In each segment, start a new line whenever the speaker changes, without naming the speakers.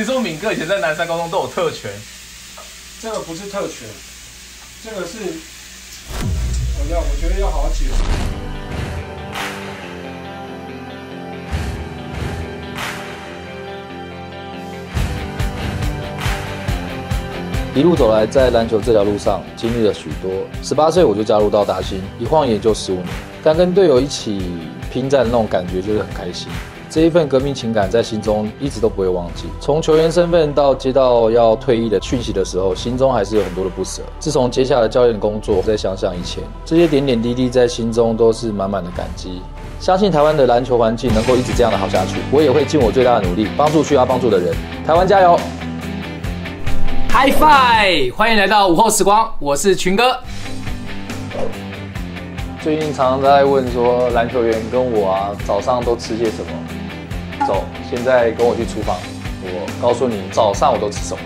听说敏哥以前在南山高中都有特权，
这个不是特权，这个是我要，我觉得要好好解释。
一路走来，在篮球这条路上经历了许多。十八岁我就加入到达兴，一晃也就十五年。但跟队友一起拼战的那种感觉就是很开心。这一份革命情感在心中一直都不会忘记。从球员身份到接到要退役的讯息的时候，心中还是有很多的不舍。自从接下了教练工作，再想想以前这些点点滴滴，在心中都是满满的感激。相信台湾的篮球环境能够一直这样的好下去，我也会尽我最大的努力，帮助需要帮助的人。台湾加油
！High Five！欢迎来到午后时光，我是群哥。
最近常常在问说，篮球员跟我啊，早上都吃些什么？走，现在跟我去厨房，我告诉你早上我都吃什么。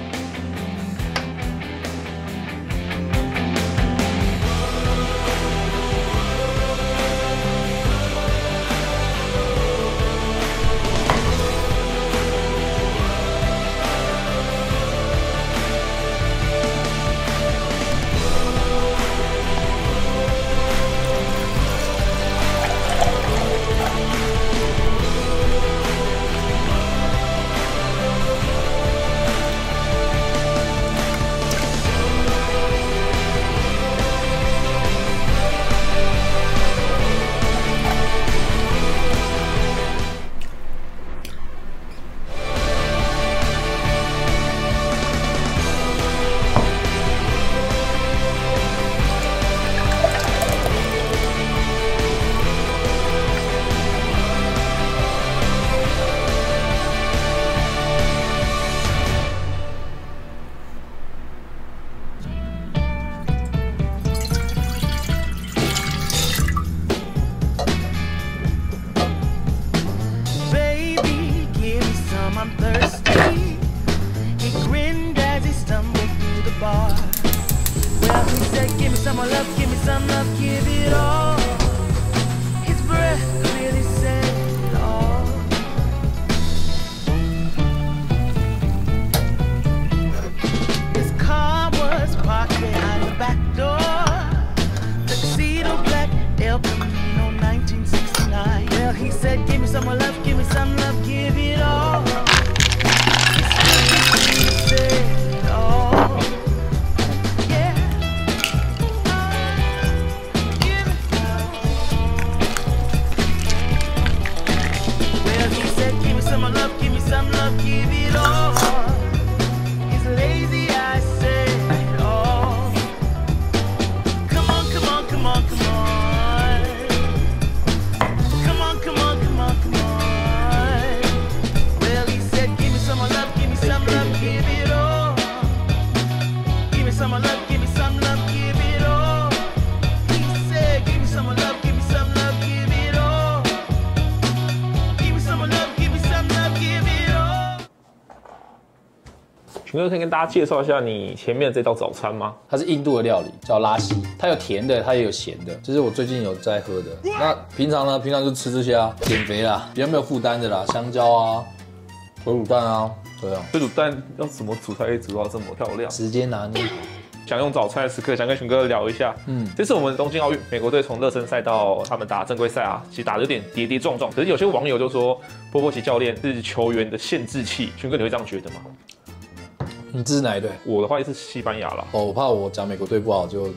bar. Well, we said give me some more love, give me some love, give it.
群哥可以跟大家介绍一下你前面的这道早餐吗？
它是印度的料理，叫拉西，它有甜的，它也有咸的，这是我最近有在喝的。那平常呢？平常就吃这些啊，减肥啦，比较没有负担的啦，香蕉啊，回卤蛋啊，对啊。
这卤蛋要怎么煮才可以煮到这么漂亮？
时间拿捏。
想用早餐的时刻，想跟熊哥聊一下。嗯，这次我们东京奥运，美国队从热身赛到他们打正规赛啊，其实打的有点跌跌撞撞。可是有些网友就说，波波奇教练是球员的限制器。熊哥，你会这样觉得吗？
你支持哪一队？
我的话也是西班牙了。
哦，我怕我讲美国队不好就。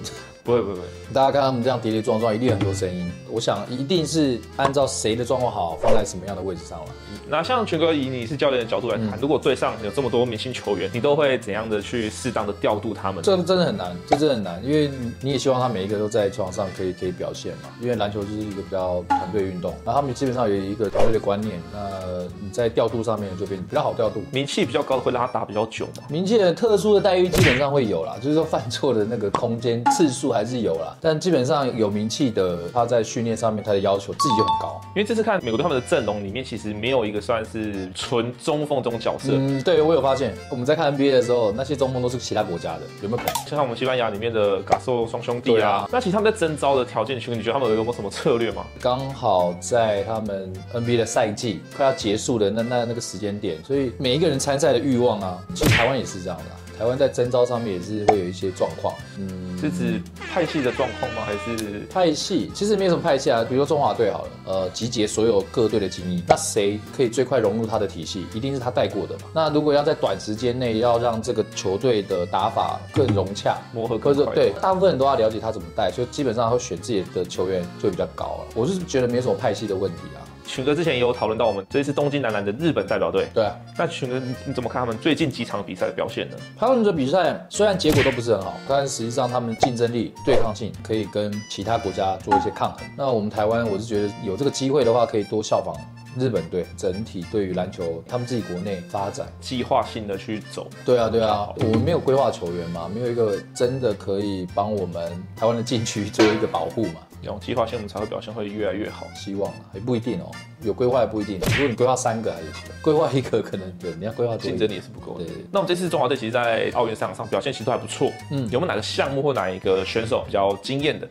不会不会不会，
大家看他们这样跌跌撞撞，一定很多声音。我想一定是按照谁的状况好，放在什么样的位置上了。
那像群哥以你是教练的角度来看，如果队上有这么多明星球员，你都会怎样的去适当的调度他们？
这真的很难，这真的很难，因为你也希望他每一个都在场上可以可以表现嘛。因为篮球就是一个比较团队运动，那他们基本上有一个团队的观念，那你在调度上面就变比较好调度。
名气比较高的会让他打比较久嘛？
名气的特殊的待遇基本上会有啦，就是说犯错的那个空间次数。还是有啦，但基本上有名气的，他在训练上面他的要求自己就很高。
因为这次看美国队他们的阵容里面，其实没有一个算是纯中锋这种角色。
嗯，对我有发现，我们在看 NBA 的时候，那些中锋都是其他国家的，有没有可能？
就像我们西班牙里面的嘎索双兄弟啊
啊，
那其实他们在征招的条件群，你觉得他们有没有什么策略吗？
刚好在他们 NBA 的赛季快要结束的那那那个时间点，所以每一个人参赛的欲望啊，其实台湾也是这样的啊、台湾在征招上面也是会有一些状况。嗯，
是指派系的状况吗？还是
派系其实没有什么派系啊，比如说中华队好了，呃，集结所有各队的精英，那谁可以最快融入他的体系？一定是他带过的嘛。那如果要在短时间内要让这个球队的打法更融洽，
磨合更快？
对，大部分人都要了解他怎么带，所以基本上会选自己的球员就比较高了。我是觉得没什么派系的问题啊。
群哥之前也有讨论到我们这一次东京男篮的日本代表队，
对啊，
那群哥你你怎么看他们最近几场比赛的表现呢？
他们的比赛虽然结果都不是很好，但实际上他们竞争力、对抗性可以跟其他国家做一些抗衡。那我们台湾，我是觉得有这个机会的话，可以多效仿日本队，整体对于篮球他们自己国内发展。
计划性的去走，
对啊，对啊，我们没有规划球员嘛，没有一个真的可以帮我们台湾的禁区做一个保护嘛。
有计划性，我们才会表现会越来越好。
希望啊，也不一定哦，有规划也不一定。如果你规划三个还是行，规划一个可能对，你要规划
竞争力也是不够的。那我们这次中华队其实，在奥运赛场上表现其实都还不错。嗯，有没有哪个项目或哪一个选手比较惊艳的？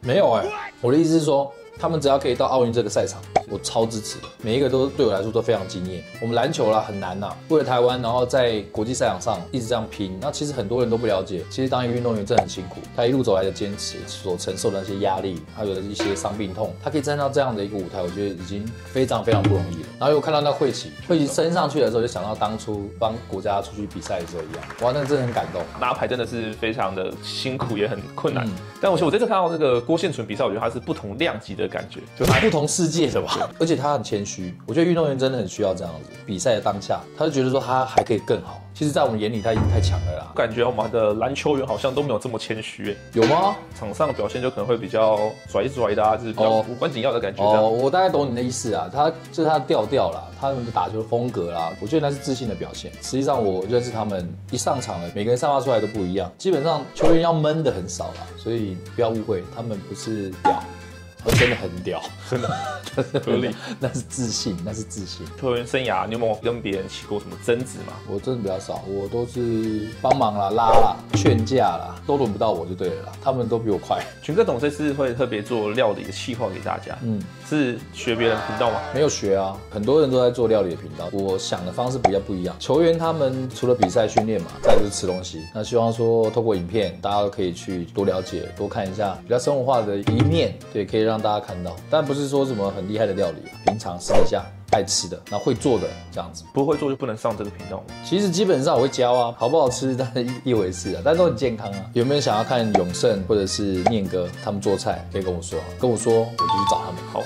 没有哎、我的意思是说，他们只要可以到奥运这个赛场，我超支持的。每一个都对我来说都非常惊艳。我们篮球啦很难呐、为了台湾，然后在国际赛场上一直这样拼。那其实很多人都不了解，其实当一个运动员真的很辛苦。他一路走来的坚持，所承受的那些压力，还有的一些伤病痛，他可以站到这样的一个舞台，我觉得已经非常非常不容易了。然后又看到那慧琪，慧琪升上去的时候，就想到当初帮国家出去比赛的时候一样，哇，那真的很感动。
拿牌真的是非常的辛苦，也很困难。但我觉得我这次看到这个郭宪纯比赛，我觉得他是不同量级的感觉，就他
不同世界的吧，而且他很谦虚。我觉得运动员真的很需要这样子，比赛的当下，他就觉得说他还可以更好。其实，在我们眼里，他已经太强了啦。
感觉我们的篮球员好像都没有这么谦虚，哎，
有吗？
场上的表现就可能会比较拽拽的啊，就是比较
哦
无关紧要的感觉这
哦，我大概懂你的意思啊。他就是他的调调啦，他们的打球风格啦，我觉得那是自信的表现。实际上，我认识他们一上场了，每个人散发出来都不一样。基本上球员要闷的很少啦，所以不要误会，他们不是屌，他真的很屌，
真的合理。
那是自信，那是自信。
球员生涯，你有没有跟别人起过什么争执吗？
我真的比较少，我都是帮忙啦、拉啦、劝架啦，都轮不到我就对了啦。他们都比我快，
群哥总这次会特别做料理的企划给大家，嗯，是学别人频道吗？
没有学啊，很多人都在做料理的频道。我想的方式比较不一样。球员他们除了比赛训练嘛，再就是吃东西。那希望说透过影片，大家都可以去多了解、多看一下比较生活化的一面，对，可以让大家看到。但不是说什么很厉害的料理，平常私底下爱吃的，那会做的这样子。
不会做就不能上这个频道吗？
其实基本上我会教啊，好不好吃但是一一回事啊，但都很健康啊。有没有想要看永胜或者是念哥他们做菜，可以跟我说啊，跟我说我就去找他们。
好，